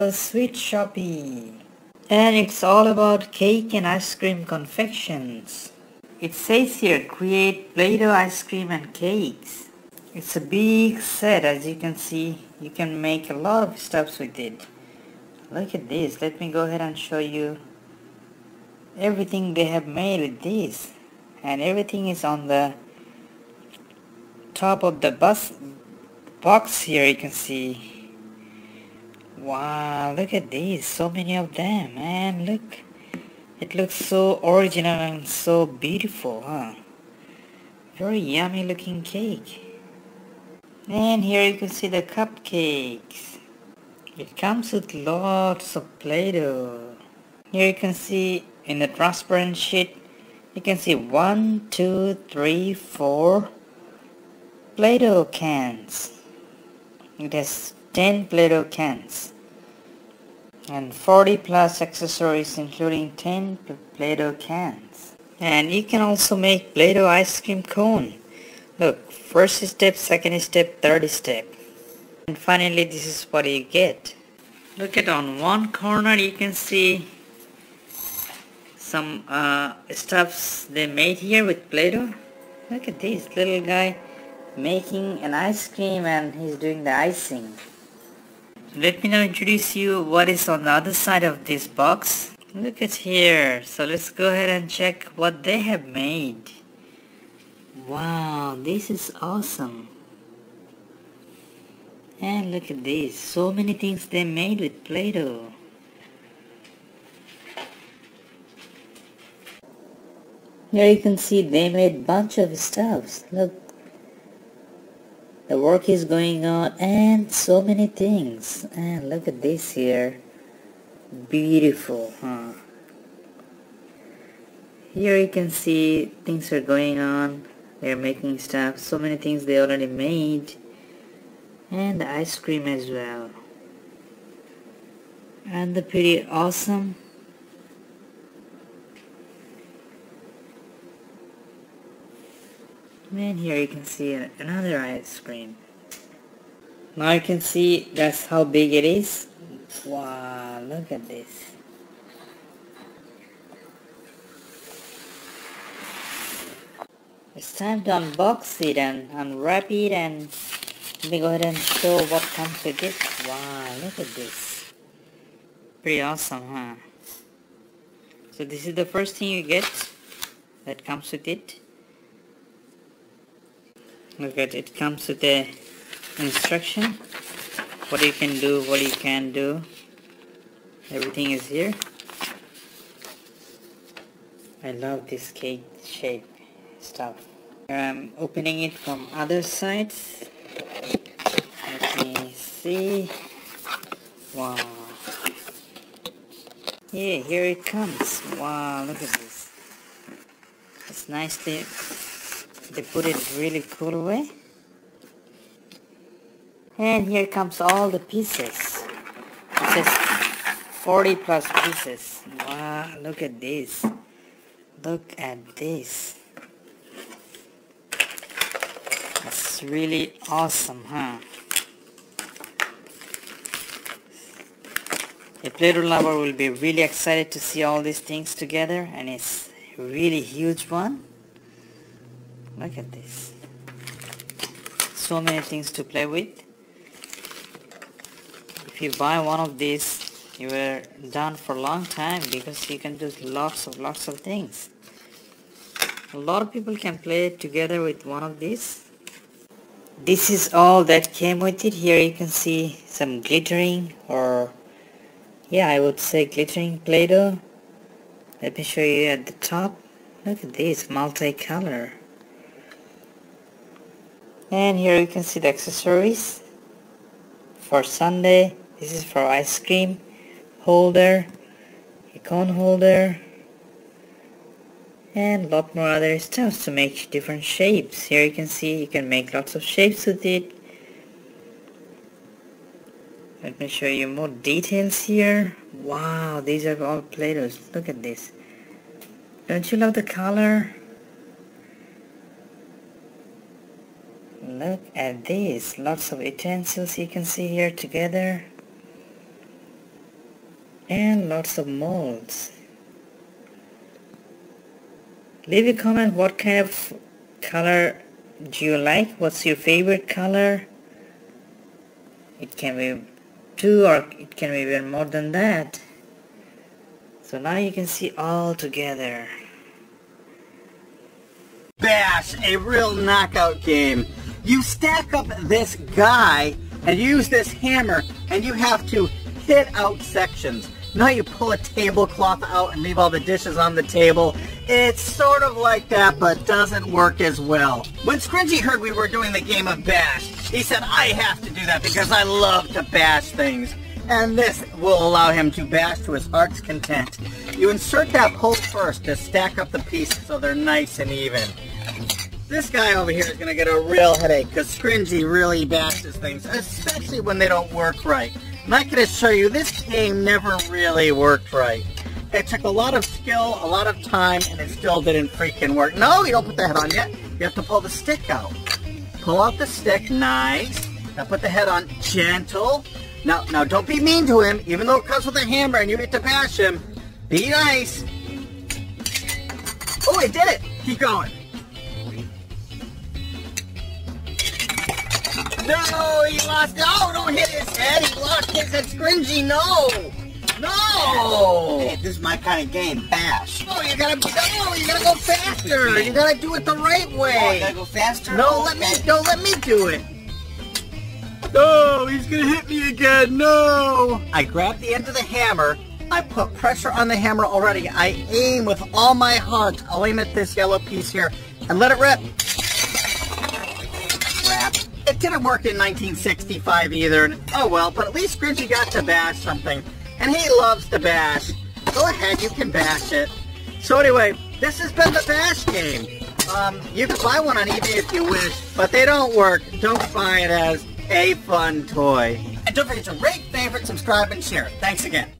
a sweet shoppy and it's all about cake and ice cream confections. It says here create play-doh ice cream and cakes. It's a big set as you can see. You can make a lot of stuffs with it. Look at this. Let me go ahead and show you everything they have made with this. And everything is on the top of the bus box here you can see Wow, look at these, so many of them, man, look. It looks so original and so beautiful, huh? Very yummy looking cake. And here you can see the cupcakes. It comes with lots of Play-Doh. Here you can see in the transparent sheet, you can see one, two, three, four Play-Doh cans. It has 10 Play-Doh cans and 40 plus accessories including 10 Play-Doh cans. And you can also make Play-Doh ice cream cone. Look, first step, second step, third step. And finally this is what you get. Look at on one corner you can see some uh, stuffs they made here with Play-Doh. Look at this little guy making an ice cream and he's doing the icing. Let me now introduce you what is on the other side of this box. Look at here. So let's go ahead and check what they have made. Wow, this is awesome. And look at this. So many things they made with Play-Doh. Here you can see they made bunch of stuffs. Look, the work is going on and so many things. And look at this here. Beautiful huh? Here you can see things are going on. They're making stuff. So many things they already made. And the ice cream as well. And the pretty awesome And here you can see another ice cream. Now you can see that's how big it is. Wow, look at this. It's time to unbox it and unwrap it and let me go ahead and show what comes with it. Wow, look at this. Pretty awesome, huh? So this is the first thing you get that comes with it look at it comes with a instruction. What you can do what you can do. Everything is here. I love this cake shape stuff. I'm opening it from other sides. Let me see. Wow. Yeah here it comes. Wow look at this. It's nicely they put it really cool way. And here comes all the pieces. It says 40 plus pieces. Wow look at this. Look at this. That's really awesome huh? A Play-Doh lover will be really excited to see all these things together and it's really huge one Look at this. So many things to play with. If you buy one of these, you are done for a long time because you can do lots of lots of things. A lot of people can play together with one of these. This is all that came with it. Here you can see some glittering or yeah, I would say glittering Play-Doh. Let me show you at the top. Look at this, multicolor and here you can see the accessories for sundae. This is for ice cream holder a cone holder and a lot more other stuff to make different shapes. Here you can see you can make lots of shapes with it. Let me show you more details here. Wow these are all Play-Dohs. Look at this. Don't you love the color Look at this, lots of utensils you can see here together. and lots of molds. Leave a comment what kind of color do you like? What's your favorite color? It can be two or it can be even more than that. So now you can see all together. Bash, a real knockout game. You stack up this guy and use this hammer and you have to hit out sections. How you pull a tablecloth out and leave all the dishes on the table? It's sort of like that, but doesn't work as well. When Scringy heard we were doing the game of bash, he said, I have to do that because I love to bash things. And this will allow him to bash to his heart's content. You insert that hole first to stack up the pieces so they're nice and even. This guy over here is going to get a real headache because Scringy really bashes things, especially when they don't work right. And I can assure you, this game never really worked right. It took a lot of skill, a lot of time, and it still didn't freaking work. No, you don't put the head on yet. You have to pull the stick out. Pull out the stick, nice. Now put the head on, gentle. Now, now don't be mean to him, even though it comes with a hammer and you get to bash him. Be nice. Oh, I did it. Keep going. No, he lost. No, don't hit his head. He lost his head. Scringy, no. No. Hey, this is my kind of game. Bash. No, you gotta. No, you gotta go faster. You gotta do it the right Oh, I way. gotta go faster? No, oh, let me. Okay. Don't let me do it. No, he's gonna hit me again. No. I grab the end of the hammer. I put pressure on the hammer already. I aim with all my heart. I'll aim at this yellow piece here and let it rip. It didn't work in 1965 either. and- Oh well, but at least Scringy got to bash something. And he loves to bash. Go ahead, you can bash it. So anyway, this has been the bash game. Um, you can buy one on eBay if you wish, but they don't work. Don't buy it as a fun toy. And don't forget to rate, favorite, subscribe, and share. Thanks again.